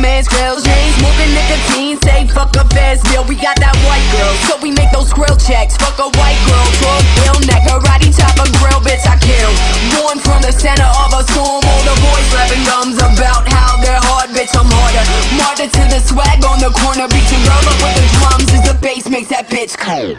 man's grills. James smoking nicotine, say fuck a fast bill. We got that white girl, so we make those grill checks. Fuck a white girl, drug bill, neck, karate chop a grill, bitch I kill. Born from the center of a storm, all the boys rapping gums about how they're hard, bitch I'm harder. Martyr to the swag on the corner, beat your girl up with the drums as the bass makes that bitch cold.